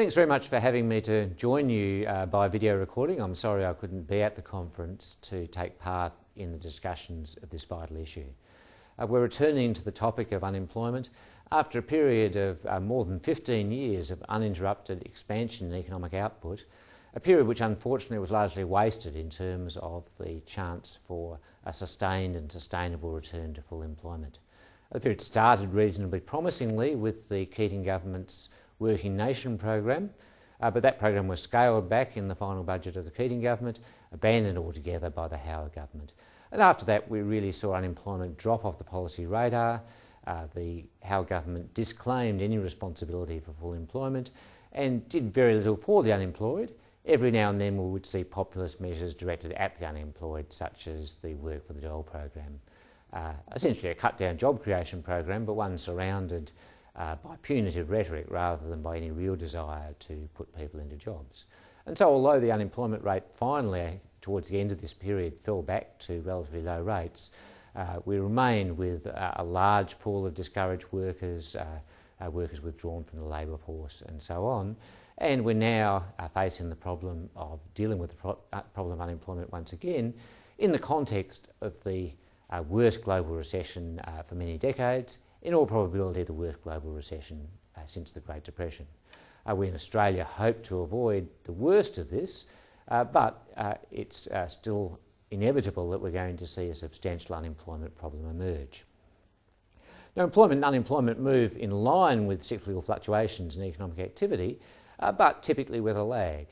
Thanks very much for having me to join you uh, by video recording. I'm sorry I couldn't be at the conference to take part in the discussions of this vital issue. Uh, we're returning to the topic of unemployment after a period of uh, more than 15 years of uninterrupted expansion in economic output, a period which unfortunately was largely wasted in terms of the chance for a sustained and sustainable return to full employment. The period started reasonably promisingly with the Keating government's Working Nation program, uh, but that program was scaled back in the final budget of the Keating government, abandoned altogether by the Howard government. And after that, we really saw unemployment drop off the policy radar. Uh, the Howard government disclaimed any responsibility for full employment and did very little for the unemployed. Every now and then we would see populist measures directed at the unemployed, such as the Work for the Dole program. Uh, essentially a cut down job creation program, but one surrounded uh, by punitive rhetoric rather than by any real desire to put people into jobs. And so, although the unemployment rate finally, towards the end of this period, fell back to relatively low rates, uh, we remain with uh, a large pool of discouraged workers, uh, uh, workers withdrawn from the labour force, and so on. And we're now uh, facing the problem of dealing with the pro problem of unemployment once again in the context of the worst global recession for many decades in all probability the worst global recession uh, since the Great Depression. Uh, we in Australia hope to avoid the worst of this, uh, but uh, it's uh, still inevitable that we're going to see a substantial unemployment problem emerge. Now, employment and unemployment move in line with cyclical fluctuations in economic activity, uh, but typically with a lag.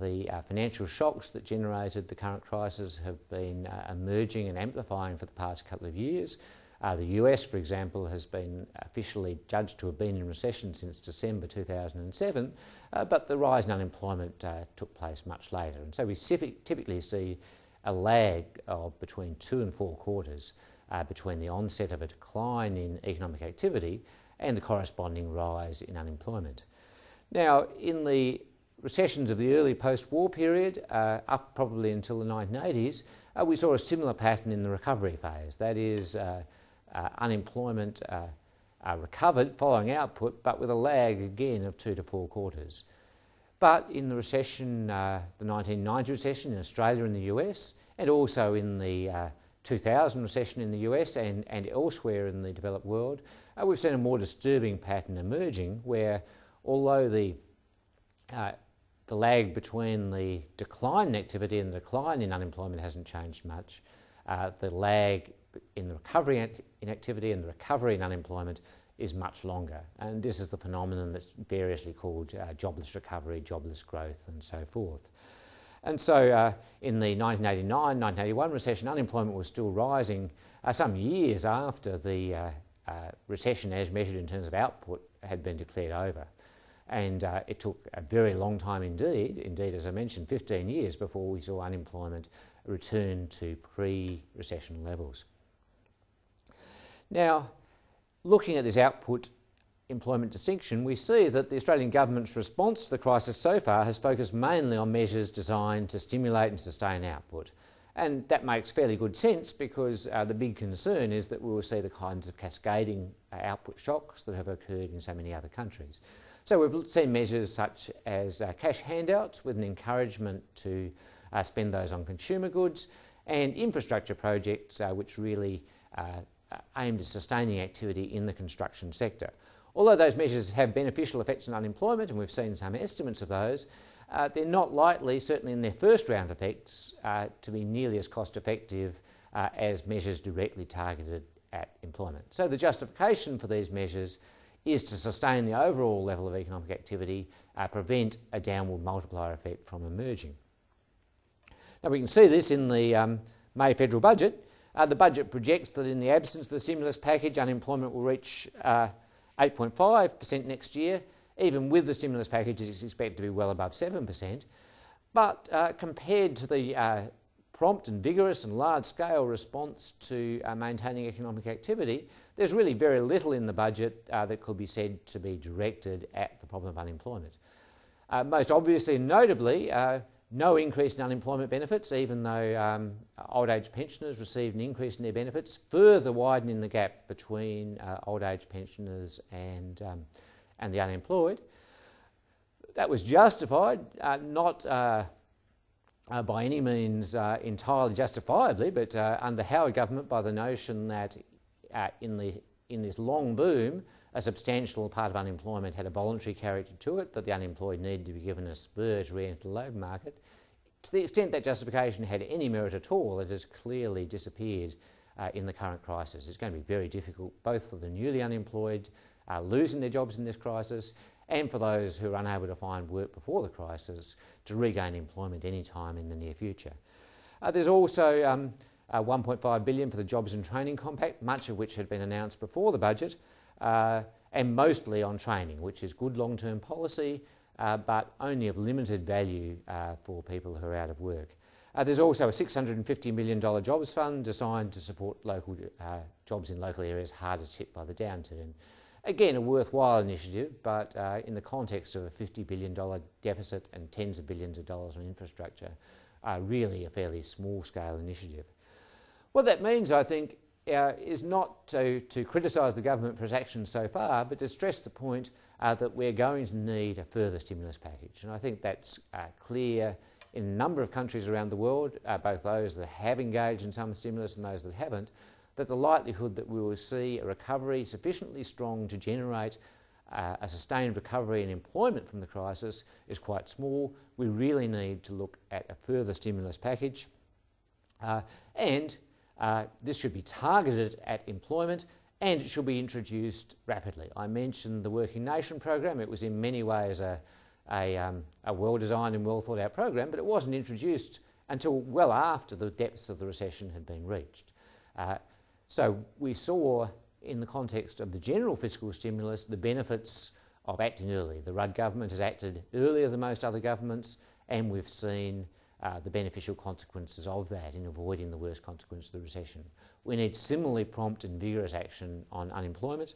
the financial shocks that generated the current crisis have been emerging and amplifying for the past couple of years, uh, the US, for example, has been officially judged to have been in recession since December 2007, uh, but the rise in unemployment uh, took place much later. And so we typically see a lag of between two and four quarters uh, between the onset of a decline in economic activity and the corresponding rise in unemployment. Now, in the recessions of the early post-war period, uh, up probably until the 1980s, uh, we saw a similar pattern in the recovery phase. That is, unemployment uh, uh, recovered following output, but with a lag again of two to four quarters. But in the recession, uh, the 1990 recession in Australia and the US, and also in the uh, 2000 recession in the US and, and elsewhere in the developed world, uh, we've seen a more disturbing pattern emerging where although the, the lag between the decline in activity and the decline in unemployment hasn't changed much, the lag in the recovery in activity and the recovery in unemployment is much longer. And this is the phenomenon that's variously called uh, jobless recovery, jobless growth, and so forth. And so uh, in the 1989-1991 recession, unemployment was still rising uh, some years after the uh, uh, recession as measured in terms of output had been declared over. And uh, it took a very long time indeed, indeed as I mentioned, 15 years before we saw unemployment return to pre-recession levels. Now, looking at this output employment distinction, we see that the Australian government's response to the crisis so far has focused mainly on measures designed to stimulate and sustain output. And that makes fairly good sense because uh, the big concern is that we will see the kinds of cascading uh, output shocks that have occurred in so many other countries. So we've seen measures such as uh, cash handouts with an encouragement to uh, spend those on consumer goods and infrastructure projects uh, which really uh, aimed at sustaining activity in the construction sector. Although those measures have beneficial effects on unemployment, and we've seen some estimates of those, uh, they're not likely, certainly in their first round effects, uh, to be nearly as cost effective uh, as measures directly targeted at employment. So the justification for these measures is to sustain the overall level of economic activity, uh, prevent a downward multiplier effect from emerging. Now we can see this in the um, May federal budget. Uh, the budget projects that in the absence of the stimulus package, unemployment will reach 8.5% uh, next year. Even with the stimulus package, it's expected to be well above 7%. But uh, compared to the uh, prompt and vigorous and large-scale response to uh, maintaining economic activity, there's really very little in the budget uh, that could be said to be directed at the problem of unemployment. most obviously and notably, no increase in unemployment benefits, even though um, old age pensioners received an increase in their benefits, further widening the gap between uh, old age pensioners and, um, and the unemployed. That was justified, uh, not uh, uh, by any means uh, entirely justifiably, but uh, under Howard government by the notion that in, the, in this long boom, a substantial part of unemployment had a voluntary character to it, that the unemployed needed to be given a spur to re-enter the labour market. To the extent that justification had any merit at all, it has clearly disappeared uh, in the current crisis. It's going to be very difficult both for the newly unemployed uh, losing their jobs in this crisis and for those who are unable to find work before the crisis to regain employment any time in the near future. Uh, there's also um, uh, 1.5 billion for the Jobs and Training Compact, much of which had been announced before the budget, uh, and mostly on training, which is good long-term policy, uh, but only of limited value uh, for people who are out of work. Uh, there's also a $650 million jobs fund designed to support local jobs in local areas hardest hit by the downturn. Again, a worthwhile initiative, but uh, in the context of a $50 billion deficit and tens of billions of dollars on infrastructure, uh, really a fairly small scale initiative. What that means, I think, uh, is not to, to criticise the government for its actions so far, but to stress the point uh, that we're going to need a further stimulus package. And I think that's uh, clear in a number of countries around the world, uh, both those that have engaged in some stimulus and those that haven't, that the likelihood that we will see a recovery sufficiently strong to generate uh, a sustained recovery in employment from the crisis is quite small. We really need to look at a further stimulus package. Uh, and uh, this should be targeted at employment and it should be introduced rapidly. I mentioned the Working Nation program. It was in many ways a, a, um, a well-designed and well-thought-out program, but it wasn't introduced until well after the depths of the recession had been reached. Uh, so we saw in the context of the general fiscal stimulus the benefits of acting early. The Rudd government has acted earlier than most other governments and we've seen uh, the beneficial consequences of that in avoiding the worst consequence of the recession. We need similarly prompt and vigorous action on unemployment,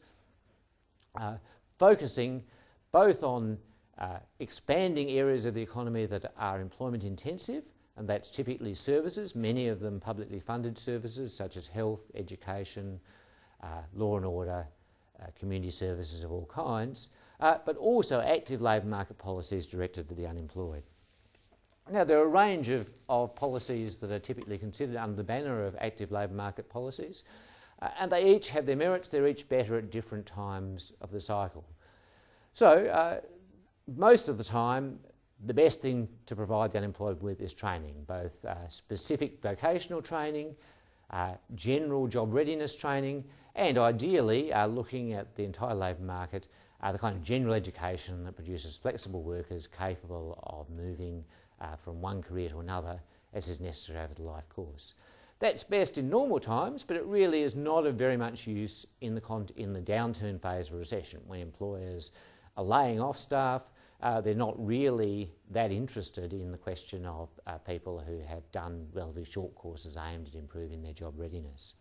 uh, focusing both on uh, expanding areas of the economy that are employment intensive and that's typically services, many of them publicly funded services such as health, education, uh, law and order, uh, community services of all kinds, uh, but also active labour market policies directed to the unemployed. Now, there are a range of, of policies that are typically considered under the banner of active labour market policies, uh, and they each have their merits, they're each better at different times of the cycle. So, uh, most of the time, the best thing to provide the unemployed with is training, both uh, specific vocational training, uh, general job readiness training, and ideally uh, looking at the entire labour market, uh, the kind of general education that produces flexible workers capable of moving uh, from one career to another as is necessary over the life course. That's best in normal times, but it really is not of very much use in the, in the downturn phase of recession when employers are laying off staff, uh, they're not really that interested in the question of uh, people who have done relatively short courses aimed at improving their job readiness.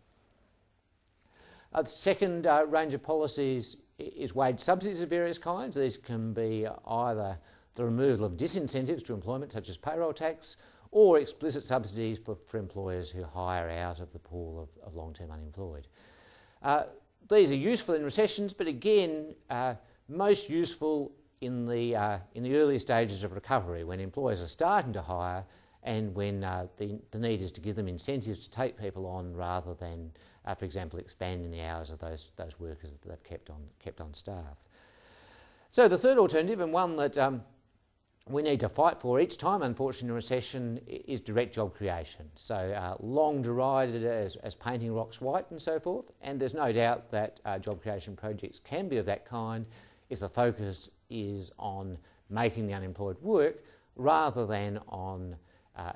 Uh, the second uh, range of policies is wage subsidies of various kinds. These can be either the removal of disincentives to employment, such as payroll tax, or explicit subsidies for, for employers who hire out of the pool of, of long-term unemployed. Uh, these are useful in recessions, but again, uh, most useful in the, uh, in the early stages of recovery when employers are starting to hire and when uh, the, the need is to give them incentives to take people on rather than, uh, for example, expanding the hours of those, those workers that they've kept on, kept on staff. So the third alternative, and one that um, we need to fight for each time, unfortunately, in recession, is direct job creation. So uh, long derided as, as painting rocks white and so forth, and there's no doubt that uh, job creation projects can be of that kind if the focus is on making the unemployed work rather than on uh,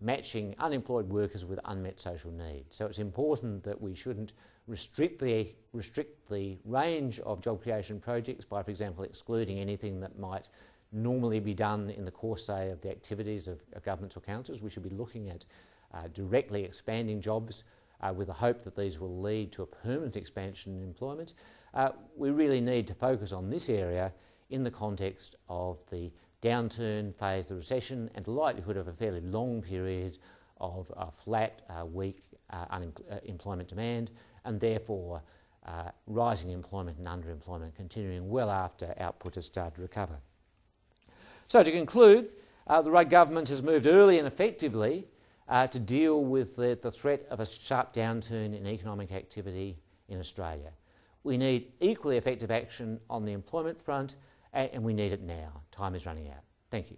matching unemployed workers with unmet social needs. So it's important that we shouldn't restrict the, restrict the range of job creation projects by, for example, excluding anything that might normally be done in the course, say, of the activities of, of governments or councils. We should be looking at uh, directly expanding jobs uh, with the hope that these will lead to a permanent expansion in employment. Uh, we really need to focus on this area in the context of the downturn phase, the recession, and the likelihood of a fairly long period of uh, flat, uh, weak uh, unemployment uh, demand, and therefore rising employment and underemployment continuing well after output has started to recover. So to conclude, uh, the Rudd government has moved early and effectively uh, to deal with the, the threat of a sharp downturn in economic activity in Australia. We need equally effective action on the employment front and, and we need it now. Time is running out. Thank you.